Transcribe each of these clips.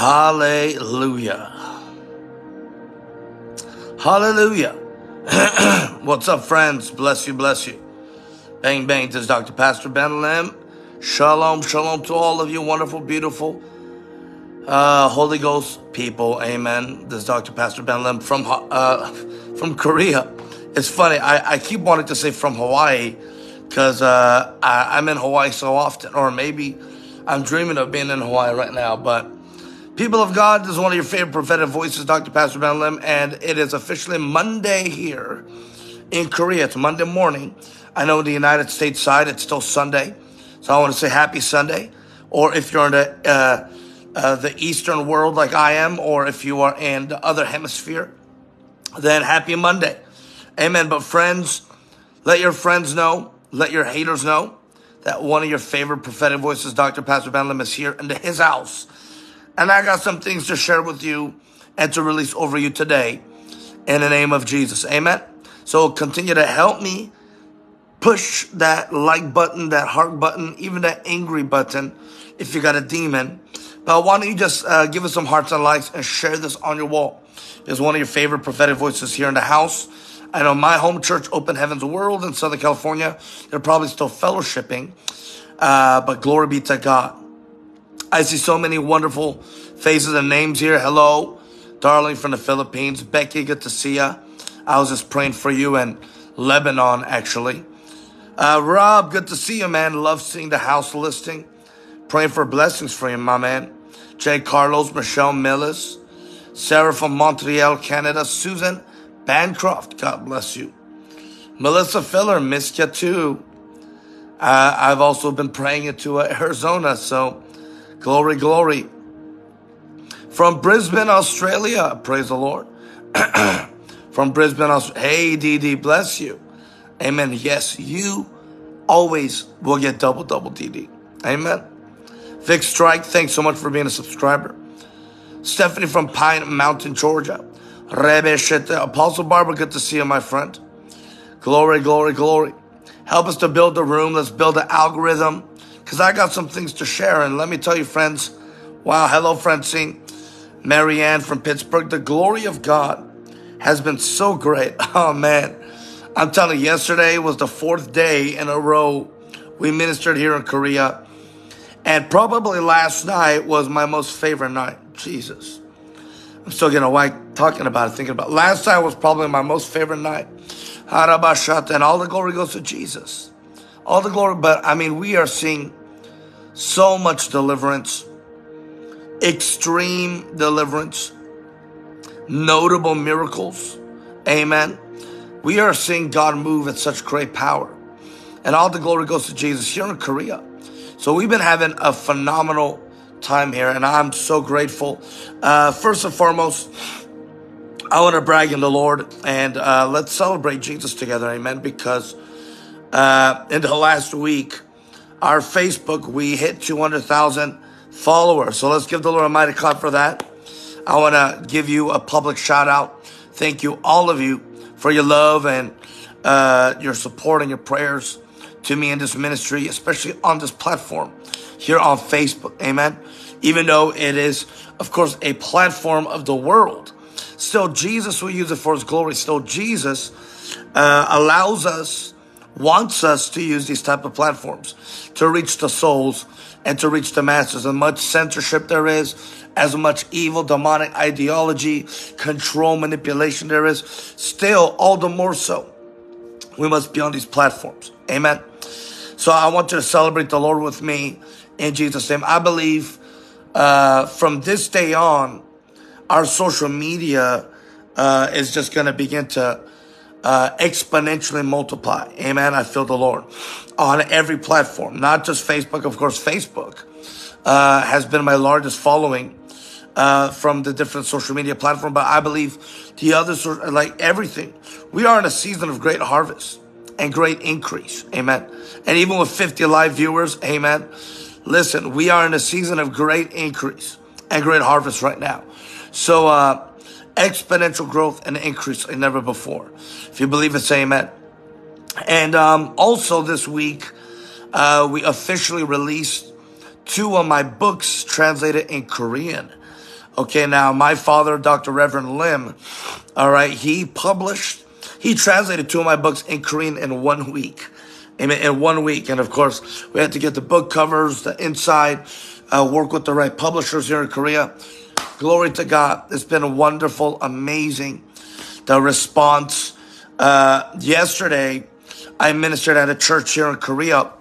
Hallelujah. Hallelujah. What's up, friends? Bless you, bless you. Bang, bang. This is Dr. Pastor Ben Lim. Shalom, shalom to all of you wonderful, beautiful uh, Holy Ghost people. Amen. This is Dr. Pastor Ben Lim from, uh, from Korea. It's funny. I, I keep wanting to say from Hawaii because uh, I'm in Hawaii so often, or maybe I'm dreaming of being in Hawaii right now. But people of God, this is one of your favorite prophetic voices, Dr. Pastor Ben Lim, and it is officially Monday here in Korea. It's Monday morning. I know the United States side, it's still Sunday. So I want to say happy Sunday. Or if you're in the, uh, uh, the Eastern world like I am, or if you are in the other hemisphere, then happy Monday. Amen. But friends, let your friends know, let your haters know that one of your favorite prophetic voices, Dr. Pastor Ben Lim, is here into his house. And I got some things to share with you and to release over you today in the name of Jesus. Amen. So continue to help me push that like button, that heart button, even that angry button if you got a demon. But why don't you just uh, give us some hearts and likes and share this on your wall? It's one of your favorite prophetic voices here in the house. I know my home church, Open Heavens World in Southern California, they're probably still fellowshipping, uh, but glory be to God. I see so many wonderful faces and names here. Hello, darling from the Philippines. Becky, good to see ya. I was just praying for you in Lebanon, actually. Uh, Rob, good to see you, man. Love seeing the house listing. Praying for blessings for you, my man. Jay Carlos, Michelle Millis, Sarah from Montreal, Canada. Susan Bancroft, God bless you. Melissa Filler, missed you too. Uh, I've also been praying into uh, Arizona, so glory, glory. From Brisbane, Australia, praise the Lord. From Brisbane, Australia. Hey, DD, bless you. Amen. Yes, you always will get double, double DD. Amen. Vic Strike, thanks so much for being a subscriber. Stephanie from Pine Mountain, Georgia. Rebe Shete, Apostle Barbara, good to see you, my friend. Glory, glory, glory. Help us to build the room. Let's build the algorithm. Because I got some things to share. And let me tell you, friends. Wow, hello, Francine. Marianne from Pittsburgh. The glory of God has been so great. Oh, man. I'm telling you, yesterday was the fourth day in a row we ministered here in Korea. And probably last night was my most favorite night. Jesus. I'm still getting awake talking about it, thinking about it. Last night was probably my most favorite night. Harabashat, And all the glory goes to Jesus. All the glory, but I mean, we are seeing so much deliverance, extreme deliverance, notable miracles. Amen. We are seeing God move at such great power. And all the glory goes to Jesus here in Korea. So we've been having a phenomenal time here, and I'm so grateful. Uh, first and foremost, I want to brag in the Lord, and uh, let's celebrate Jesus together, amen, because uh, in the last week, our Facebook, we hit 200,000 followers. So let's give the Lord a mighty clap for that. I want to give you a public shout out. Thank you, all of you, for your love and uh, your support and your prayers to me in this ministry, especially on this platform here on Facebook. Amen. Even though it is, of course, a platform of the world, still Jesus will use it for his glory. Still Jesus uh, allows us, wants us to use these type of platforms to reach the souls and to reach the masses. As much censorship there is, as much evil, demonic ideology, control, manipulation there is, still all the more so, we must be on these platforms. Amen. So I want you to celebrate the Lord with me in Jesus' name. I believe uh, from this day on, our social media uh, is just going to begin to uh, exponentially multiply. Amen. I feel the Lord on every platform, not just Facebook. Of course, Facebook uh, has been my largest following uh, from the different social media platform, but I believe the others, like everything, we are in a season of great harvest and great increase. Amen. And even with 50 live viewers, amen. Listen, we are in a season of great increase and great harvest right now. So, uh, exponential growth and increase like never before. If you believe it, say amen. And um, also this week, uh, we officially released two of my books translated in Korean. Okay, now my father, Dr. Reverend Lim, all right, he published, he translated two of my books in Korean in one week. Amen. In one week. And of course, we had to get the book covers, the inside, uh, work with the right publishers here in Korea. Glory to God. It's been a wonderful, amazing. The response. Uh, yesterday, I ministered at a church here in Korea,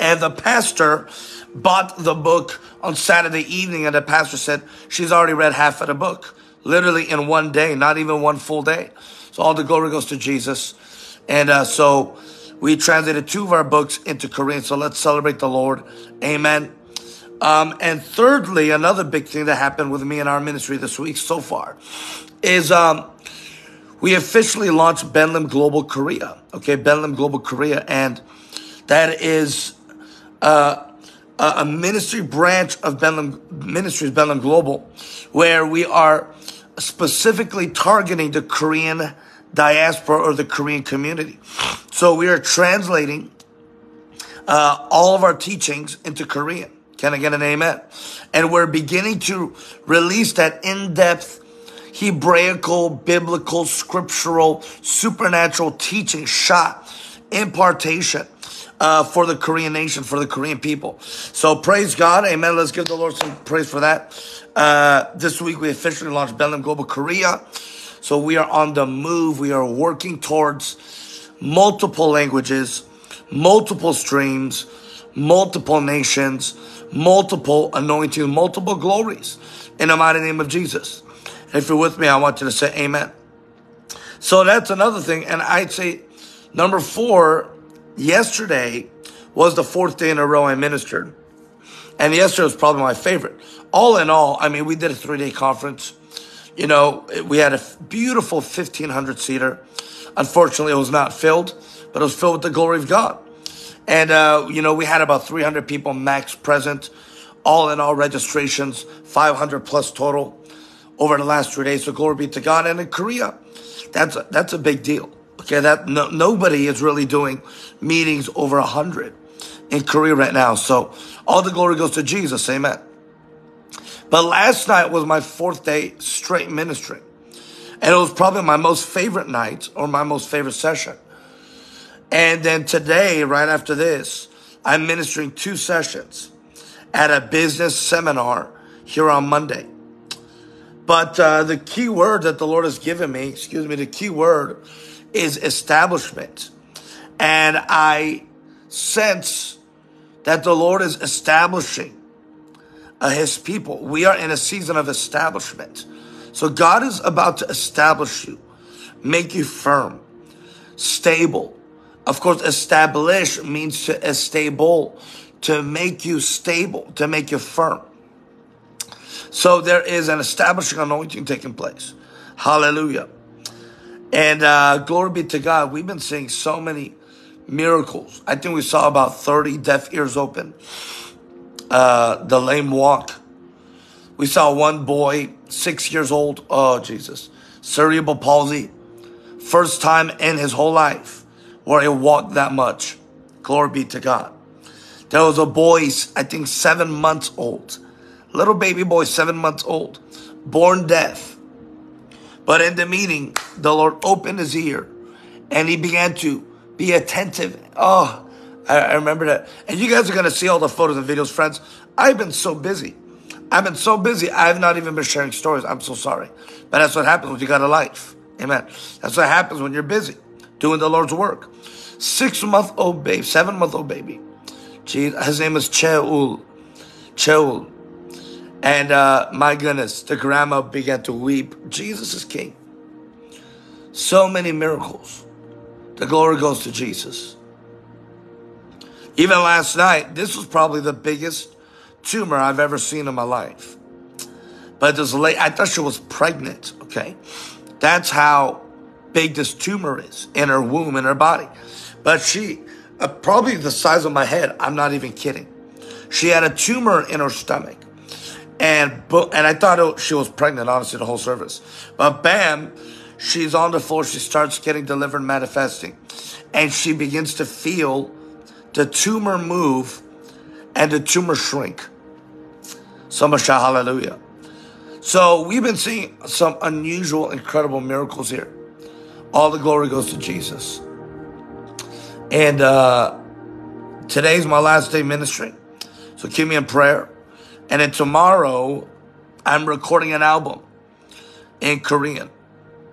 and the pastor bought the book on Saturday evening, and the pastor said she's already read half of the book, literally in one day, not even one full day. So all the glory goes to Jesus. And uh, so we translated two of our books into Korean. So let's celebrate the Lord. Amen. Um, and thirdly, another big thing that happened with me in our ministry this week so far is um, we officially launched Ben Lim Global Korea. Okay, Ben Lim Global Korea, and that is uh, a ministry branch of Ben Lim Ministries, Ben Lim Global, where we are specifically targeting the Korean diaspora or the Korean community. So we are translating uh, all of our teachings into Korean. Can I get an amen? And we're beginning to release that in-depth Hebraical, biblical, scriptural, supernatural teaching shot, impartation uh, for the Korean nation, for the Korean people. So praise God. Amen. Let's give the Lord some praise for that. Uh, this week we officially launched Ben Lim Global Korea. So we are on the move. We are working towards multiple languages, multiple streams, multiple nations, multiple anointing, multiple glories in the mighty name of Jesus. If you're with me, I want you to say amen. So that's another thing. And I'd say number four, yesterday was the fourth day in a row I ministered. And yesterday was probably my favorite. All in all, I mean, we did a three day conference. You know, we had a beautiful 1500 seater. Unfortunately, it was not filled, but it was filled with the glory of God. And, uh, you know, we had about 300 people max present, all in all registrations, 500 plus total over the last three days. So glory be to God. And in Korea, that's a, that's a big deal. Okay, that no, nobody is really doing meetings over a hundred in Korea right now. So all the glory goes to Jesus. Amen. But last night was my fourth day straight ministry. And it was probably my most favorite night or my most favorite session. And then today, right after this, I'm ministering two sessions at a business seminar here on Monday. But uh, the key word that the Lord has given me, excuse me, the key word is establishment. And I sense that the Lord is establishing uh, his people. We are in a season of establishment. So God is about to establish you, make you firm, stable. Of course, establish means to stable, to make you stable, to make you firm. So there is an establishing anointing taking place. Hallelujah. And uh, glory be to God. We've been seeing so many miracles. I think we saw about 30 deaf ears open. Uh, the lame walk. We saw one boy, six years old. Oh, Jesus. Cerebral palsy. First time in his whole life where he walked that much. Glory be to God. There was a boy, I think seven months old little baby boy, seven months old, born deaf. But in the meeting, the Lord opened his ear and he began to be attentive. Oh, I, I remember that. And you guys are going to see all the photos and videos, friends. I've been so busy. I've been so busy. I've not even been sharing stories. I'm so sorry. But that's what happens when you got a life. Amen. That's what happens when you're busy doing the Lord's work. Six month old baby, seven month old baby. his name is Cheul. Cheul. And uh, my goodness, the grandma began to weep. Jesus is king. So many miracles. The glory goes to Jesus. Even last night, this was probably the biggest tumor I've ever seen in my life. But this late, I thought she was pregnant, okay? That's how big this tumor is in her womb, in her body. But she, uh, probably the size of my head, I'm not even kidding. She had a tumor in her stomach. And and I thought it, she was pregnant, honestly, the whole service. But bam, she's on the floor. She starts getting delivered, manifesting, and she begins to feel the tumor move and the tumor shrink. So much hallelujah. So we've been seeing some unusual, incredible miracles here. All the glory goes to Jesus. And uh, today's my last day ministry. So keep me in prayer. And then tomorrow, I'm recording an album in Korean.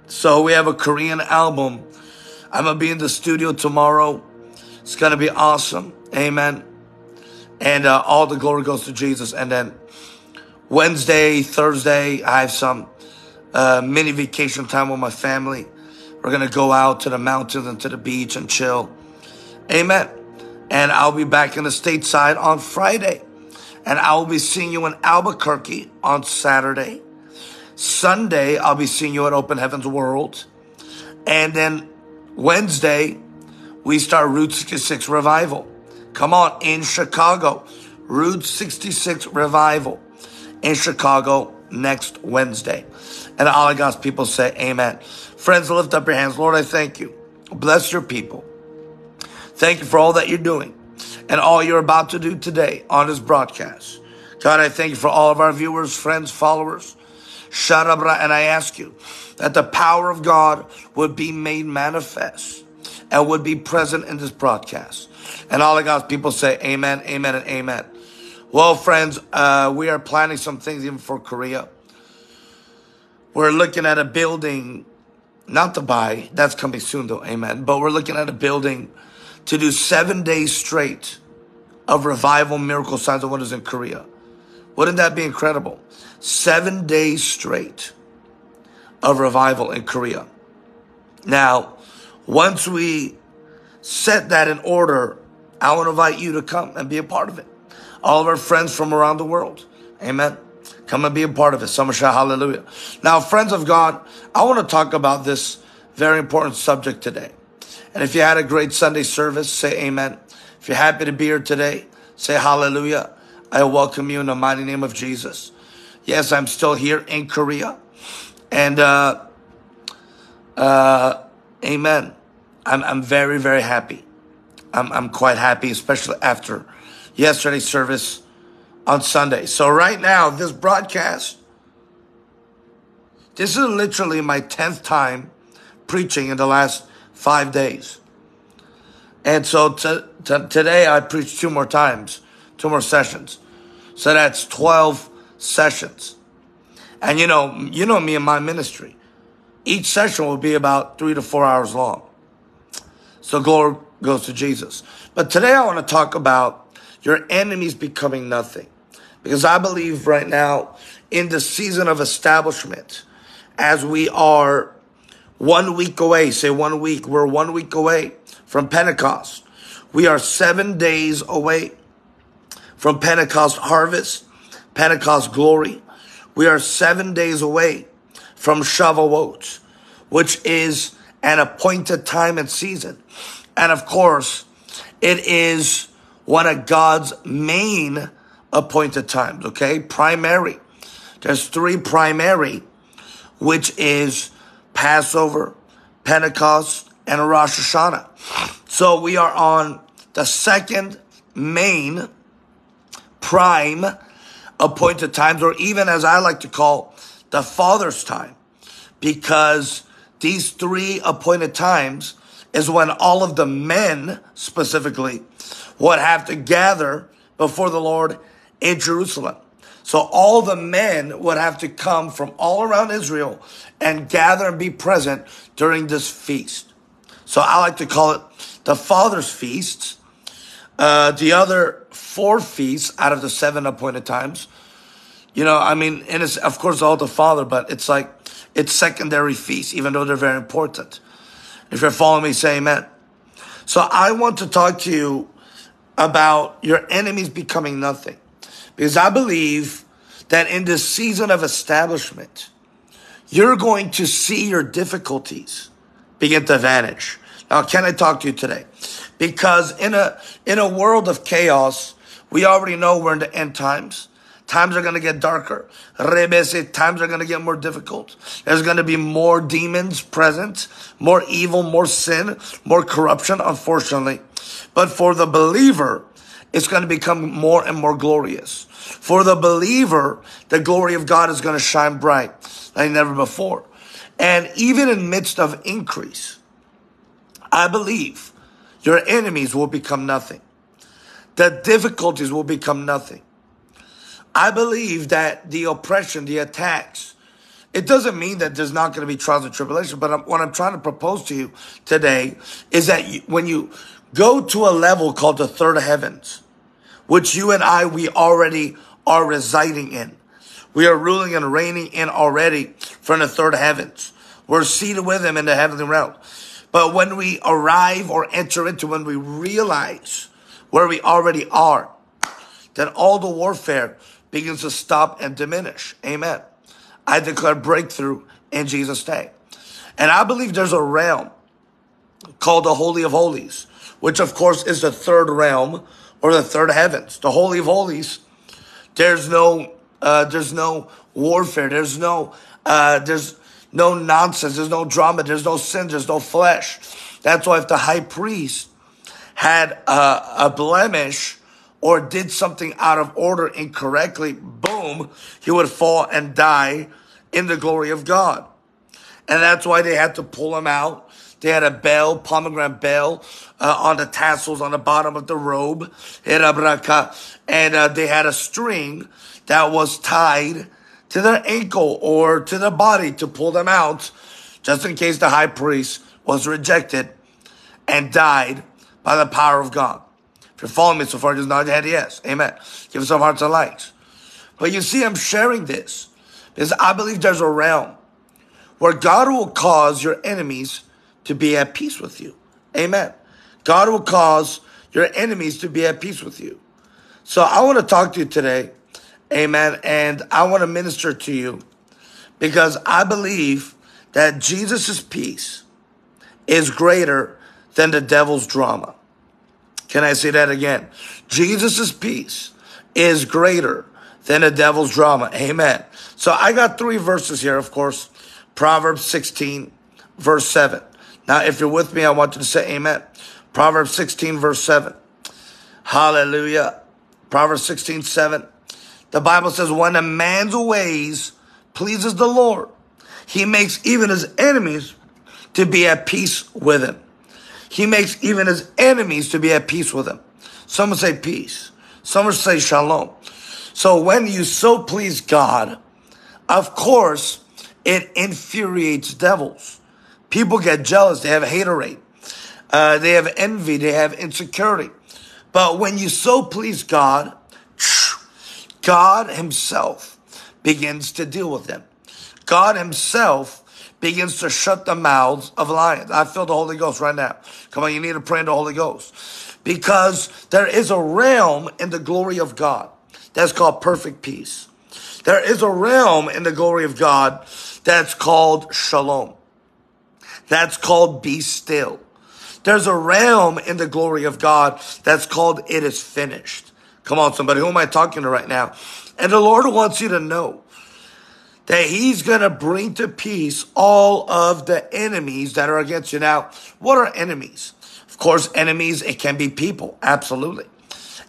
So we have a Korean album. I'm going to be in the studio tomorrow. It's going to be awesome. Amen. And uh, all the glory goes to Jesus. And then Wednesday, Thursday, I have some uh, mini vacation time with my family. We're going to go out to the mountains and to the beach and chill. Amen. And I'll be back in the stateside on Friday. And I will be seeing you in Albuquerque on Saturday. Sunday, I'll be seeing you at Open Heavens World. And then Wednesday, we start Route 66 Revival. Come on, in Chicago. Route 66 Revival in Chicago next Wednesday. And all of God's people say amen. Friends, lift up your hands. Lord, I thank you. Bless your people. Thank you for all that you're doing and all you're about to do today on this broadcast. God, I thank you for all of our viewers, friends, followers. Sharabra, and I ask you that the power of God would be made manifest and would be present in this broadcast. And all of God's people say amen, amen, and amen. Well, friends, uh, we are planning some things even for Korea. We're looking at a building, not to buy, that's coming soon though, amen. But we're looking at a building to do seven days straight of revival, miracle signs, and wonders in Korea. Wouldn't that be incredible? Seven days straight of revival in Korea. Now, once we set that in order, I want to invite you to come and be a part of it all of our friends from around the world. Amen. Come and be a part of it. Shout hallelujah. Now, friends of God, I want to talk about this very important subject today. And if you had a great Sunday service, say amen. If you're happy to be here today, say hallelujah. I welcome you in the mighty name of Jesus. Yes, I'm still here in Korea. And, uh, uh, amen. I'm, I'm very, very happy. I'm, I'm quite happy, especially after yesterday's service on Sunday. So right now, this broadcast, this is literally my 10th time preaching in the last five days. And so to, to, today I preached two more times, two more sessions. So that's 12 sessions. And you know, you know me and my ministry. Each session will be about three to four hours long. So glory goes to Jesus. But today I want to talk about your enemies becoming nothing. Because I believe right now in the season of establishment, as we are one week away, say one week, we're one week away from Pentecost. We are seven days away from Pentecost harvest, Pentecost glory. We are seven days away from Shavuot, which is an appointed time and season. And of course, it is one of God's main appointed times, okay? Primary. There's three primary, which is Passover, Pentecost, and Rosh Hashanah. So we are on the second main prime appointed times, or even as I like to call the Father's time, because these three appointed times is when all of the men specifically would have to gather before the Lord in Jerusalem. So all the men would have to come from all around Israel and gather and be present during this feast. So I like to call it the Father's feasts. Uh, the other four feasts out of the seven appointed times, you know, I mean, and it's of course all the Father, but it's like it's secondary feasts, even though they're very important. If you're following me, say amen. So I want to talk to you about your enemies becoming nothing. Because I believe that in this season of establishment, you're going to see your difficulties begin to vanish. Now, can I talk to you today? Because in a, in a world of chaos, we already know we're in the end times. Times are going to get darker. Times are going to get more difficult. There's going to be more demons present, more evil, more sin, more corruption, unfortunately. But for the believer, it's going to become more and more glorious. For the believer, the glory of God is going to shine bright like never before. And even in midst of increase, I believe your enemies will become nothing. The difficulties will become nothing. I believe that the oppression, the attacks, it doesn't mean that there's not going to be trials and tribulation, but I'm, what I'm trying to propose to you today is that you, when you go to a level called the third heavens, which you and I, we already are residing in. We are ruling and reigning in already from the third heavens. We're seated with him in the heavenly realm. But when we arrive or enter into, when we realize where we already are, then all the warfare begins to stop and diminish. Amen. I declare breakthrough in Jesus' name. And I believe there's a realm called the Holy of Holies, which of course is the third realm or the third heavens. The Holy of Holies, there's no, uh, there's no warfare. There's no, uh, there's no nonsense. There's no drama. There's no sin. There's no flesh. That's why if the high priest had a, a blemish or did something out of order incorrectly, boom, he would fall and die in the glory of God. And that's why they had to pull him out. They had a bell, pomegranate bell, uh, on the tassels on the bottom of the robe. And uh, they had a string that was tied to their ankle or to their body to pull them out, just in case the high priest was rejected and died by the power of God. If you're following me so far, just nod your head yes. Amen. Give us some hearts and likes. But you see, I'm sharing this because I believe there's a realm where God will cause your enemies to be at peace with you. Amen. God will cause your enemies to be at peace with you. So I want to talk to you today. Amen. And I want to minister to you because I believe that Jesus' peace is greater than the devil's drama. Can I say that again? Jesus' peace is greater than the devil's drama. Amen. So I got three verses here, of course. Proverbs 16, verse 7. Now, if you're with me, I want you to say amen. Proverbs 16, verse 7. Hallelujah. Proverbs 16, 7. The Bible says, when a man's ways pleases the Lord, he makes even his enemies to be at peace with him. He makes even his enemies to be at peace with him. Some would say peace. Some would say shalom. So when you so please God, of course, it infuriates devils. People get jealous. They have haterade. Uh, they have envy. They have insecurity. But when you so please God, God himself begins to deal with them. God himself begins to shut the mouths of lions. I feel the Holy Ghost right now. Come on, you need to pray in the Holy Ghost. Because there is a realm in the glory of God that's called perfect peace. There is a realm in the glory of God that's called shalom. That's called be still. There's a realm in the glory of God that's called it is finished. Come on, somebody. Who am I talking to right now? And the Lord wants you to know that he's going to bring to peace all of the enemies that are against you. Now, what are enemies? Of course, enemies, it can be people. Absolutely.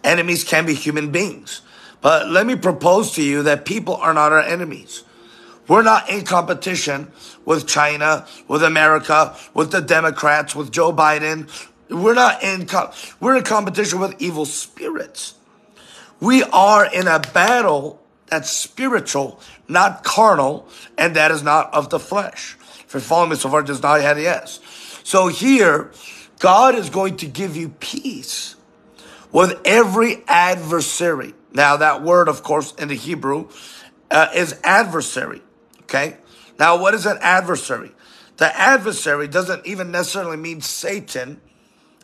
Enemies can be human beings. But let me propose to you that people are not our enemies. We're not in competition with China, with America, with the Democrats, with Joe Biden. We're not in, co- we're in competition with evil spirits. We are in a battle that's spiritual, not carnal, and that is not of the flesh. If you're following me so far, just nod your head yes. So here, God is going to give you peace with every adversary. Now, that word, of course, in the Hebrew uh, is adversary. Okay. Now, what is an adversary? The adversary doesn't even necessarily mean Satan,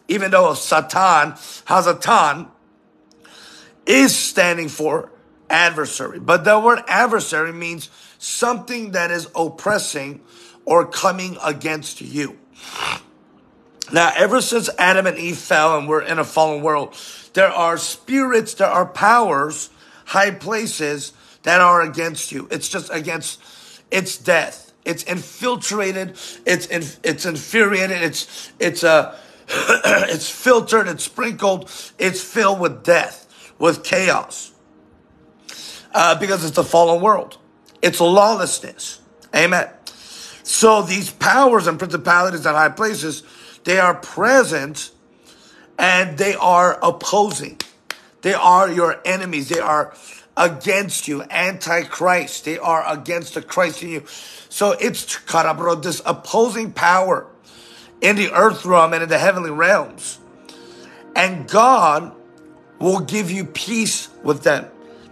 even though Satan, HaSatan, is standing for adversary. But the word adversary means something that is oppressing or coming against you. Now, ever since Adam and Eve fell and we're in a fallen world, there are spirits, there are powers, high places that are against you. It's just against, it's death. It's infiltrated. It's, in, it's infuriated. It's, it's, uh, it's filtered. It's sprinkled. It's filled with death. with chaos. Uh, because it's the fallen world. It's lawlessness. Amen. So these powers and principalities and high places, they are present and they are opposing. They are your enemies. They are against you, antichrist. They are against the Christ in you. So it's karabro, this opposing power in the earth realm and in the heavenly realms. And God will give you peace with them.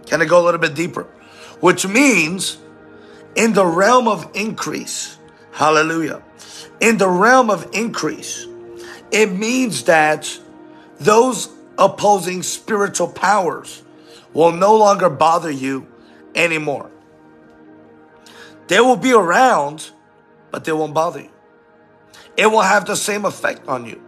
Can I go a little bit deeper? Which means in the realm of increase, hallelujah, in the realm of increase, it means that those opposing spiritual powers will no longer bother you anymore. They will be around, but they won't bother you. It will have the same effect on you.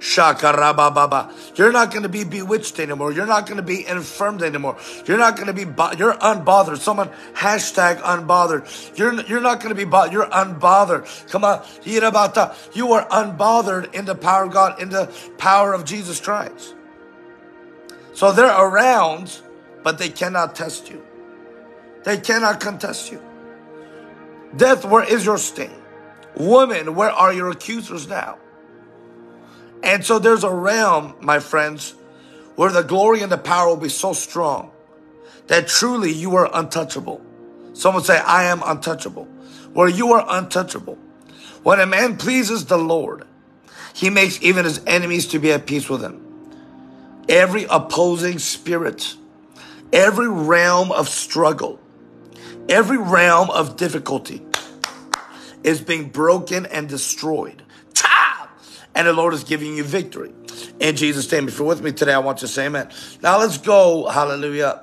Shakarababa. You're not going to be bewitched anymore. You're not going to be infirmed anymore. You're not going to be, bo- you're unbothered. Someone hashtag unbothered. You're, you're not going to be, you're unbothered. Come on. You are unbothered in the power of God, in the power of Jesus Christ. So they're around, but they cannot test you. They cannot contest you. Death, where is your sting? Woman, where are your accusers now? And so there's a realm, my friends, where the glory and the power will be so strong that truly you are untouchable. Someone say, I am untouchable. Where you are untouchable. When a man pleases the Lord, he makes even his enemies to be at peace with him. Every opposing spirit, every realm of struggle, every realm of difficulty is being broken and destroyed and the Lord is giving you victory. In Jesus' name, if you're with me today, I want you to say amen. Now let's go, hallelujah,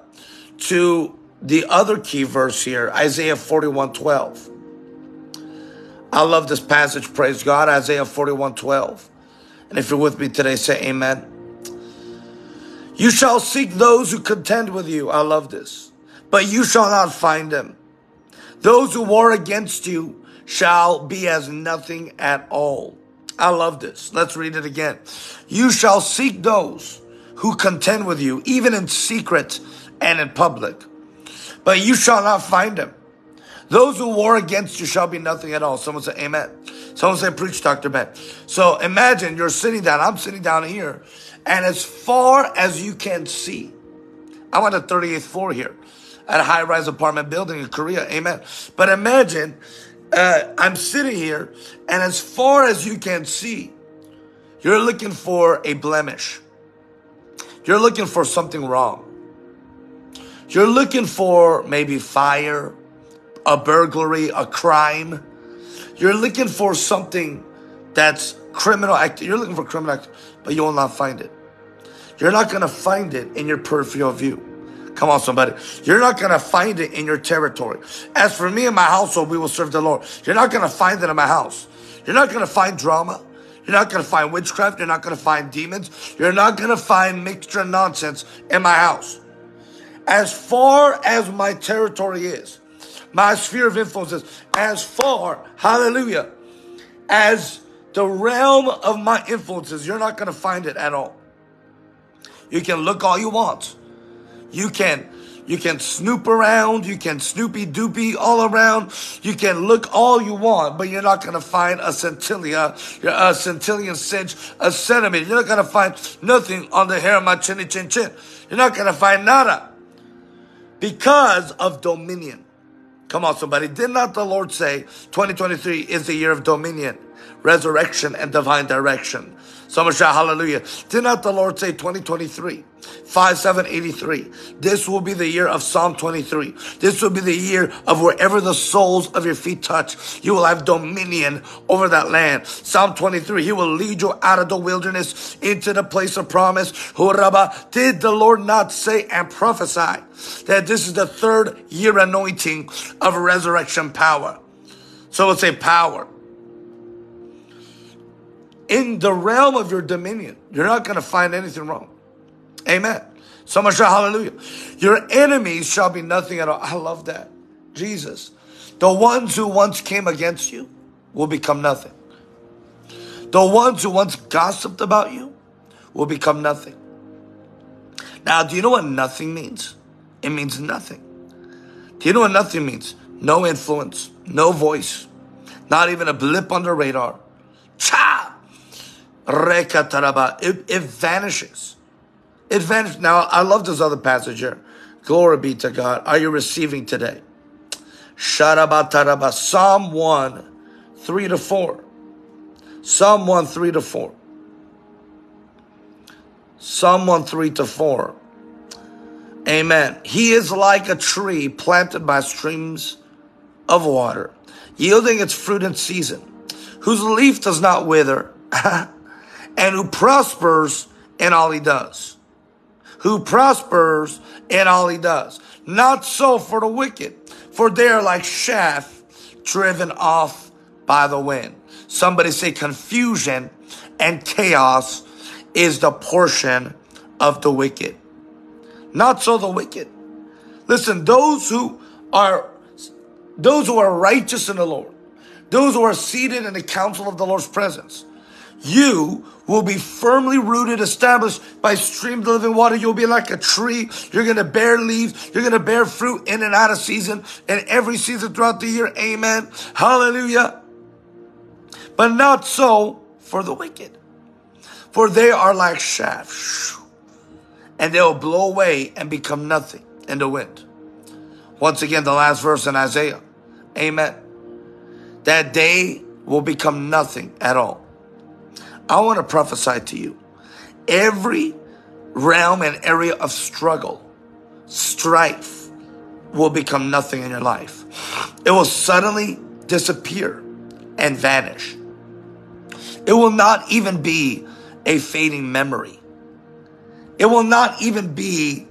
to the other key verse here, Isaiah 41 12. I love this passage, praise God, Isaiah 41 12. And if you're with me today, say amen. You shall seek those who contend with you. I love this. But you shall not find them. Those who war against you shall be as nothing at all. I love this. Let's read it again. You shall seek those who contend with you, even in secret and in public, but you shall not find them. Those who war against you shall be nothing at all. Someone say amen. Someone say preach, Dr. Ben. So imagine you're sitting down. I'm sitting down here. And as far as you can see, I'm on the 38th floor here at a high rise apartment building in Korea. Amen. But imagine uh, I'm sitting here, and as far as you can see, you're looking for a blemish. You're looking for something wrong. You're looking for maybe fire, a burglary, a crime. You're looking for something that's criminal act. You're looking for criminal act, but you will not find it. You're not going to find it in your peripheral view. Come on, somebody. You're not going to find it in your territory. As for me and my household, we will serve the Lord. You're not going to find it in my house. You're not going to find drama. You're not going to find witchcraft. You're not going to find demons. You're not going to find mixture nonsense in my house. As far as my territory is, my sphere of influence is, as far, hallelujah, as the realm of my influences, you're not going to find it at all. You can look all you want. You can you can snoop around, you can snoopy doopy all around, you can look all you want, but you're not gonna find a centilla, a centillion cinch, a centimeter. You're not gonna find nothing on the hair of my chinny chin chin. You're not gonna find nada. Because of dominion. Come on, somebody. Did not the Lord say 2023 is the year of dominion, resurrection, and divine direction? Someone shout hallelujah. Did not the Lord say 2023? 5783. This will be the year of Psalm 23. This will be the year of wherever the soles of your feet touch, you will have dominion over that land. Psalm 23. He will lead you out of the wilderness into the place of promise. Oh, did the Lord not say and prophesy that this is the third year anointing of resurrection power? So let's say power in the realm of your dominion, you're not going to find anything wrong. Amen. So much hallelujah. Your enemies shall be nothing at all. I love that. Jesus. The ones who once came against you will become nothing. The ones who once gossiped about you will become nothing. Now, do you know what nothing means? It means nothing. Do you know what nothing means? No influence, no voice, not even a blip on the radar. Cha! Rekataraba. It, it vanishes. It vanishes. Now, I love this other passage here. Glory be to God. Are you receiving today? Sharabataraba. Psalm 1, 3 to 4. Psalm 1, 3 to 4. Psalm 1, 3 to 4. Amen. He is like a tree planted by streams of water, yielding its fruit in season, whose leaf does not wither, and who prospers in all he does. Who prospers in all he does. Not so for the wicked, for they are like chaff driven off by the wind. Somebody say confusion and chaos is the portion of the wicked. Not so the wicked. Listen, those who are those who are righteous in the Lord, those who are seated in the council of the Lord's presence, you will be firmly rooted, established by streams of living water. You'll be like a tree. You're going to bear leaves. You're going to bear fruit in and out of season and every season throughout the year. Amen. Hallelujah. But not so for the wicked. For they are like shafts and they'll blow away and become nothing in the wind. Once again, the last verse in Isaiah. Amen. That day will become nothing at all. I want to prophesy to you. Every realm and area of struggle, strife, will become nothing in your life. It will suddenly disappear and vanish. It will not even be a fading memory. It will not even be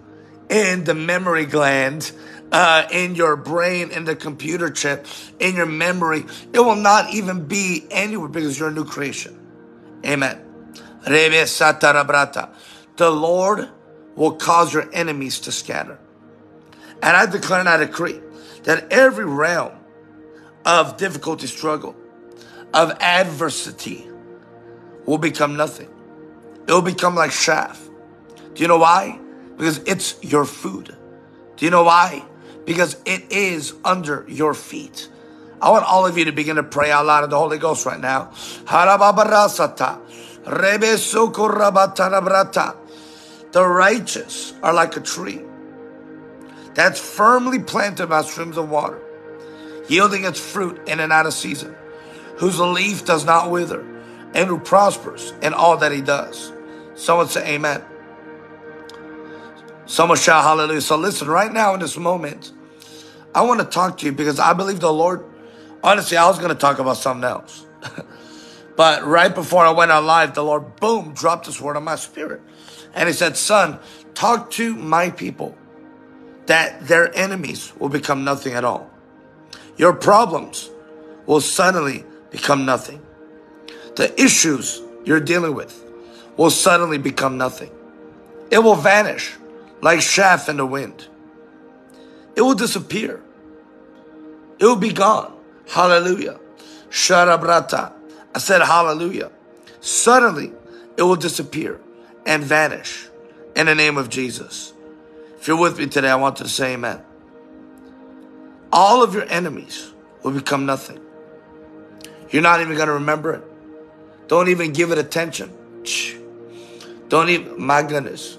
in the memory gland, uh, in your brain, in the computer chip, in your memory. It will not even be anywhere because you're a new creation. Amen. The Lord will cause your enemies to scatter. And I declare and I decree that every realm of difficulty, struggle, of adversity, will become nothing. It will become like chaff. Do you know why? Because it's your food. Do you know why? Because it is under your feet. I want all of you to begin to pray out loud in the Holy Ghost right now. The righteous are like a tree that's firmly planted by streams of water, yielding its fruit in and out of season, whose leaf does not wither and who prospers in all that he does. Someone say amen. Someone shout hallelujah. So listen, right now in this moment, I want to talk to you because I believe the Lord, honestly, I was going to talk about something else. but right before I went on live, the Lord, boom, dropped this word on my spirit. And he said, son, talk to my people that their enemies will become nothing at all. Your problems will suddenly become nothing the issues you're dealing with will suddenly become nothing. It will vanish like chaff in the wind. It will disappear. It will be gone. Hallelujah. Sharabrata. I said hallelujah. Suddenly it will disappear and vanish in the name of Jesus. If you're with me today, I want to say amen. All of your enemies will become nothing. You're not even going to remember it. Don't even give it attention. Don't even, my goodness.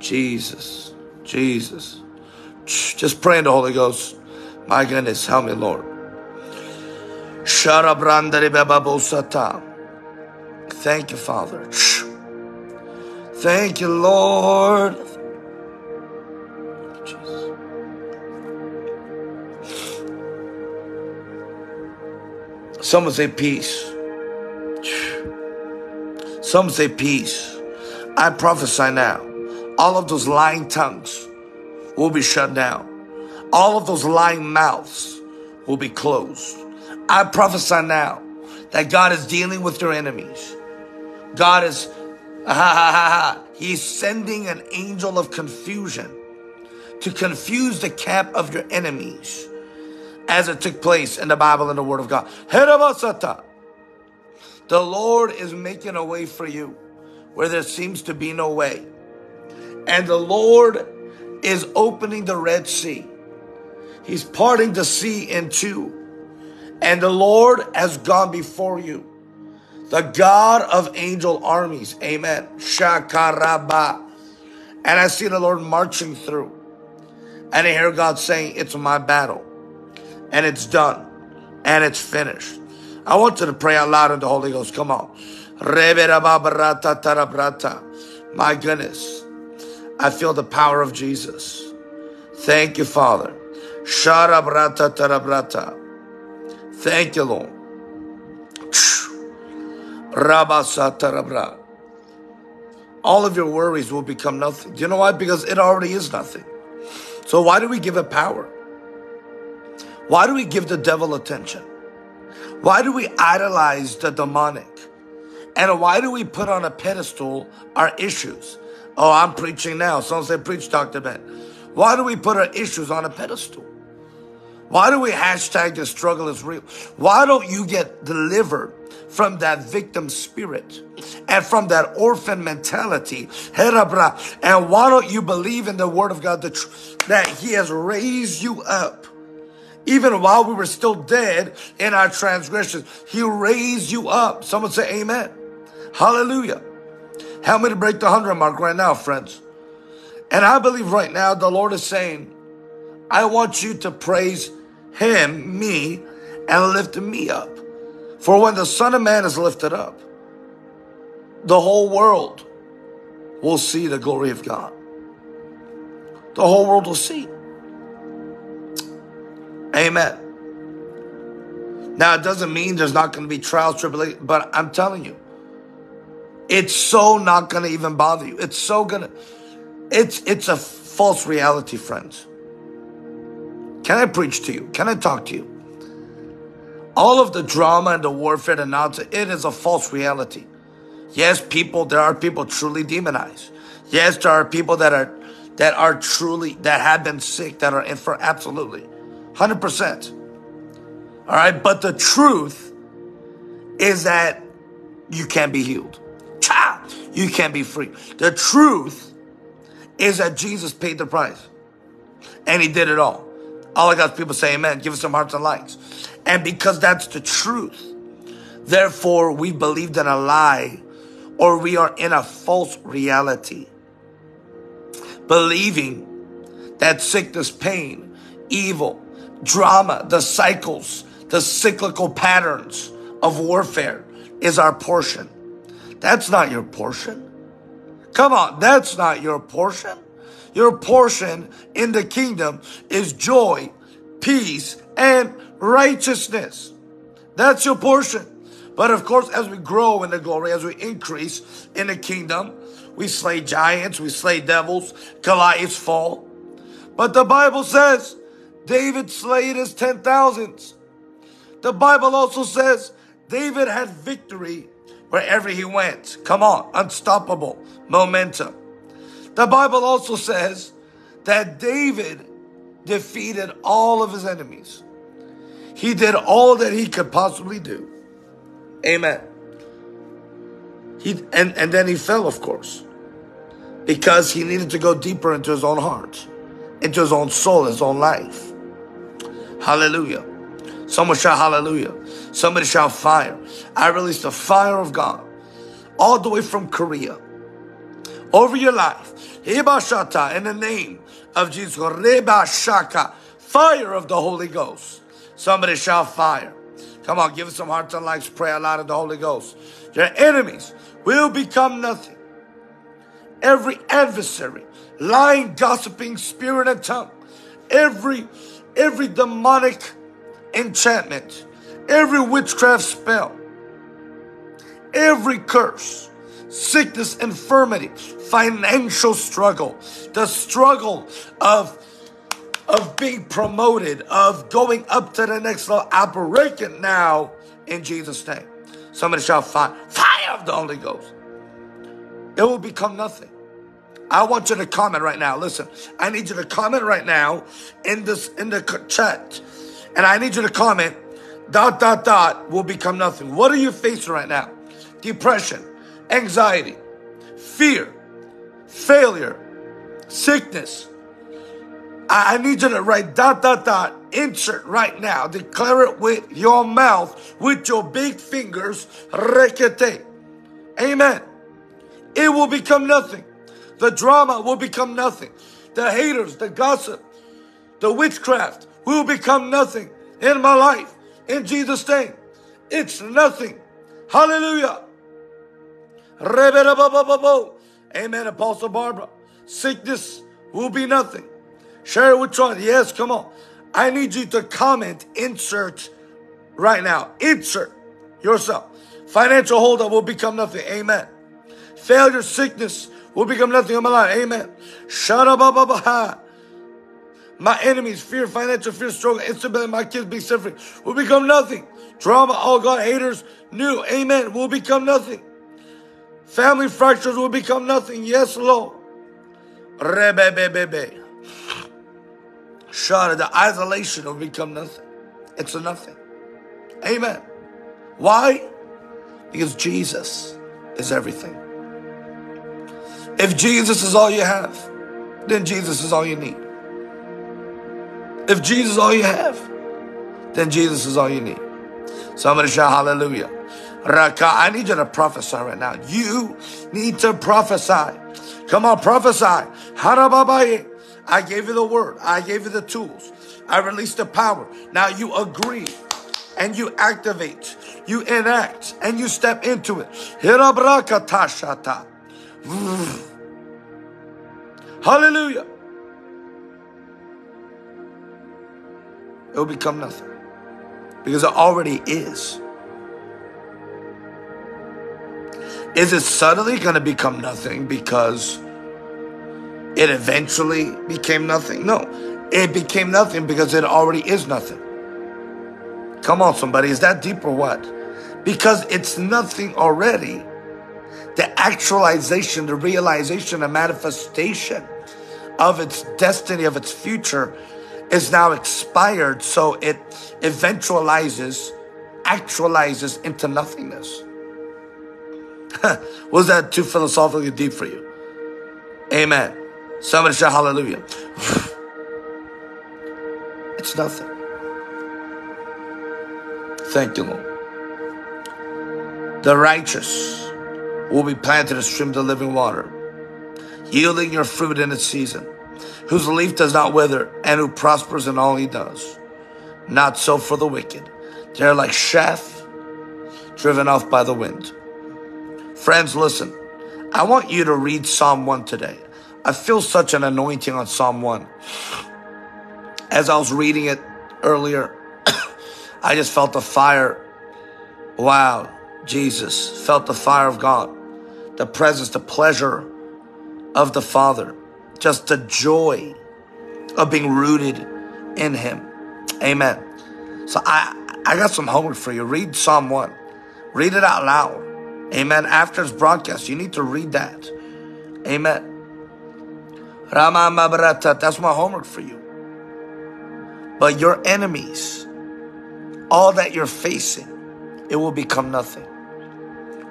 Jesus, Jesus. Just pray in the Holy Ghost. My goodness, help me, Lord. Thank you, Father. Thank you, Lord. Someone say peace. Some say peace. I prophesy now. All of those lying tongues will be shut down. All of those lying mouths will be closed. I prophesy now that God is dealing with your enemies. God is, ha, ha, ha, He's sending an angel of confusion to confuse the camp of your enemies as it took place in the Bible and the Word of God. The Lord is making a way for you where there seems to be no way. And the Lord is opening the Red Sea. He's parting the sea in two. And the Lord has gone before you. The God of angel armies. Amen. Shakaraba. And I see the Lord marching through. And I hear God saying, It's my battle. And it's done. And it's finished. I want you to pray out loud in the Holy Ghost. Come on. My goodness. I feel the power of Jesus. Thank you, Father. Sharabrata tarabrata. Thank you, Lord. Rabasa. All of your worries will become nothing. Do you know why? Because it already is nothing. So why do we give it power? Why do we give the devil attention? Why do we idolize the demonic? And why do we put on a pedestal our issues? Oh, I'm preaching now. Someone say, preach, Dr. Ben. Why do we put our issues on a pedestal? Why do we hashtag the struggle is real? Why don't you get delivered from that victim spirit and from that orphan mentality? And why don't you believe in the word of God that he has raised you up? Even while we were still dead in our transgressions, he raised you up. Someone say amen. Hallelujah. Help me to break the 100 mark right now, friends. And I believe right now the Lord is saying, I want you to praise Him, me, and lift me up. For when the Son of Man is lifted up, the whole world will see the glory of God. The whole world will see. Amen. Now, it doesn't mean there's not going to be trials, tribulation, but I'm telling you, it's so not going to even bother you. It's so going to, it's, it's a false reality, friends. Can I preach to you? Can I talk to you? All of the drama and the warfare and nonsense, it is a false reality. Yes, people, there are people truly demonized. Yes, there are people that are, that are truly, that have been sick, that are in for absolutely. 100%. All right. But the truth is that you can be healed. Cha! You can be free. The truth is that Jesus paid the price and he did it all. All I got people say amen. Give us some hearts and likes. And because that's the truth, therefore we believed in a lie or we are in a false reality. Believing that sickness, pain, evil, drama, the cycles, the cyclical patterns of warfare is our portion. That's not your portion. Come on, that's not your portion. Your portion in the kingdom is joy, peace, and righteousness. That's your portion. But of course, as we grow in the glory, as we increase in the kingdom, we slay giants, we slay devils, Goliaths fall. But the Bible says David slayed his ten thousands. The Bible also says David had victory wherever he went. Come on, unstoppable momentum. The Bible also says that David defeated all of his enemies. He did all that he could possibly do. Amen. He and, and then he fell, of course, because he needed to go deeper into his own heart, into his own soul, his own life. Hallelujah. Someone shout hallelujah. Somebody shout fire. I release the fire of God all the way from Korea over your life. Hibashata in the name of Jesus. Rebashaka. Fire of the Holy Ghost. Somebody shout fire. Come on, give us some hearts and likes. Pray a lot of the Holy Ghost. Your enemies will become nothing. Every adversary, lying, gossiping, spirit and tongue, every every demonic enchantment, every witchcraft spell, every curse, sickness, infirmity, financial struggle, the struggle of of being promoted, of going up to the next level. I break it now in Jesus' name. Somebody shout fire, fire of the Holy Ghost. It will become nothing. I want you to comment right now. Listen, I need you to comment right now in this in the chat, and I need you to comment. Dot dot dot will become nothing. What are you facing right now? Depression, anxiety, fear, failure, sickness. I, I need you to write dot, dot, dot, insert right now. Declare it with your mouth, with your big fingers. Amen. It will become nothing. The drama will become nothing. The haters, the gossip, the witchcraft will become nothing in my life. In Jesus' name. It's nothing. Hallelujah. Amen, Apostle Barbara. Sickness will be nothing. Share it with John. Yes, come on. I need you to comment, insert right now. Insert yourself. Financial holdup will become nothing. Amen. Failure, sickness will become nothing in my life. Amen. Shut up, My enemies, fear, financial fear, struggle, instability, my kids being suffering will become nothing. Drama, all God haters, new, amen, will become nothing. Family fractures will become nothing. Yes, Lord. Rebebebebe. Shut the isolation will become nothing. It's a nothing. Amen. Why? Because Jesus is everything. If Jesus is all you have, then Jesus is all you need. If Jesus is all you have, then Jesus is all you need. Somebody shout hallelujah. Raka, I need you to prophesy right now. You need to prophesy. Come on, prophesy. I gave you the word. I gave you the tools. I released the power. Now you agree and you activate, you enact, and you step into it. Hallelujah. It will become nothing because it already is. Is it suddenly going to become nothing because it eventually became nothing. No, it became nothing because it already is nothing. Come on, somebody, is that deep or what? Because it's nothing already. The actualization, the realization, the manifestation of its destiny, of its future is now expired. So it eventualizes, actualizes into nothingness. Was that too philosophically deep for you? Amen. Somebody say hallelujah. it's nothing. Thank you, Lord. The righteous will be planted in streams of living water, yielding your fruit in its season, whose leaf does not wither, and who prospers in all he does. Not so for the wicked. They're like chaff driven off by the wind. Friends, listen. I want you to read Psalm 1 today. I feel such an anointing on Psalm 1. As I was reading it earlier, I just felt the fire. Wow, Jesus. Felt the fire of God, the presence, the pleasure of the Father, just the joy of being rooted in Him. Amen. So I, I got some homework for you. Read Psalm 1. Read it out loud. Amen. After this broadcast, you need to read that. Amen. Rama that's my homework for you. But your enemies, all that you're facing, it will become nothing.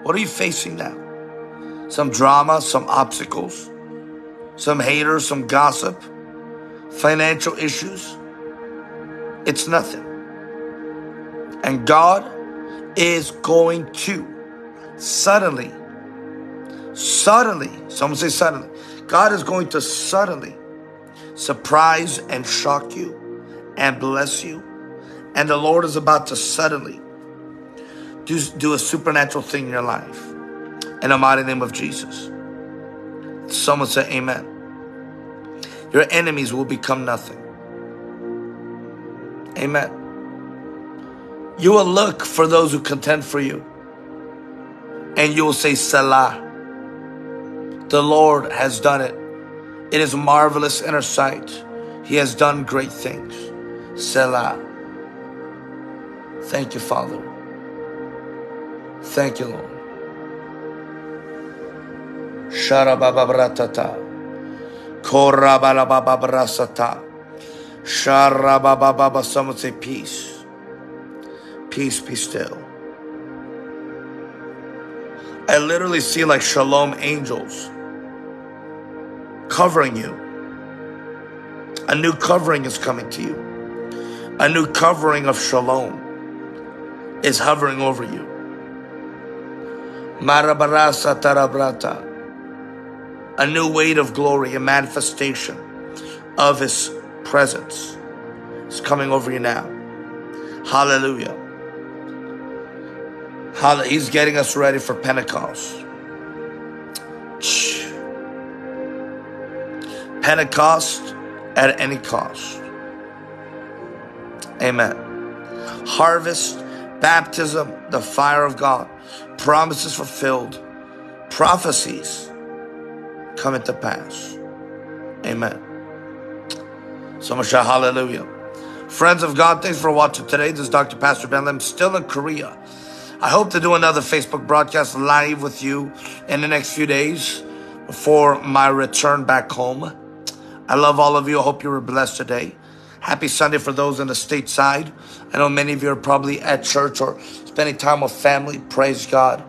What are you facing now? Some drama, some obstacles, some haters, some gossip, financial issues. It's nothing. And God is going to suddenly, suddenly, someone say suddenly, God is going to suddenly surprise and shock you and bless you. And the Lord is about to suddenly do, do a supernatural thing in your life. In the mighty name of Jesus. Someone say amen. Your enemies will become nothing. Amen. You will look for those who contend for you. And you will say, Selah. The Lord has done it. It is marvelous in our sight. He has done great things. Selah. Thank you, Father. Thank you, Lord. Sharabababratata. Korabalabababrasata. Sharabababa. Someone say peace. Peace, be still. I literally see like shalom angels covering you A new covering is coming to you. A new covering of shalom is hovering over you. A new weight of glory, a manifestation of his presence is coming over you now. Hallelujah. He's getting us ready for Pentecost. Pentecost at any cost. Amen. Harvest, baptism, the fire of God, promises fulfilled, prophecies coming to pass. Amen. So much hallelujah. Friends of God, thanks for watching today. This is Dr. Pastor Ben Lim, still in Korea. I hope to do another Facebook broadcast live with you in the next few days before my return back home. I love all of you. I hope you were blessed today. Happy Sunday for those in the stateside. I know many of you are probably at church or spending time with family. Praise God.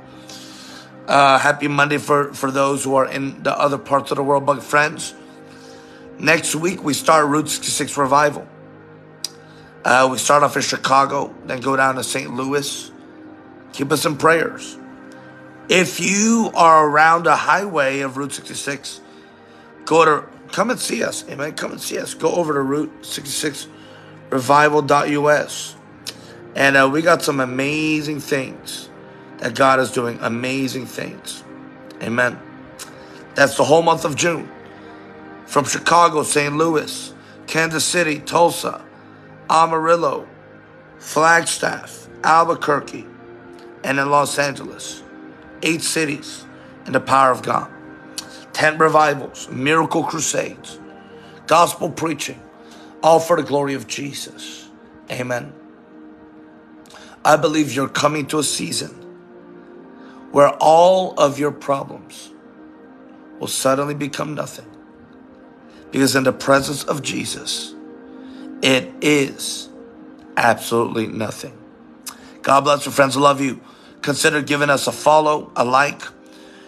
Uh, happy Monday for, for those who are in the other parts of the world. But friends, next week we start Route 66 Revival. Uh, we start off in Chicago, then go down to St. Louis. Keep us in prayers. If you are around a highway of Route 66, go to come and see us. Amen. Come and see us. Go over to Route 66 revival.us. And uh, we got some amazing things that God is doing. Amazing things. Amen. That's the whole month of June. From Chicago, St. Louis, Kansas City, Tulsa, Amarillo, Flagstaff, Albuquerque, and in Los Angeles. Eight cities in the power of God. Tent revivals, miracle crusades, gospel preaching, all for the glory of Jesus. Amen. I believe you're coming to a season where all of your problems will suddenly become nothing. Because in the presence of Jesus, it is absolutely nothing. God bless you, friends. I love you. Consider giving us a follow, a like.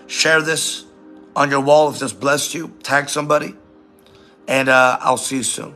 Share this on your wall if this blessed you. Tag somebody. And uh, I'll see you soon.